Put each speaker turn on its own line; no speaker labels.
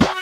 Bye.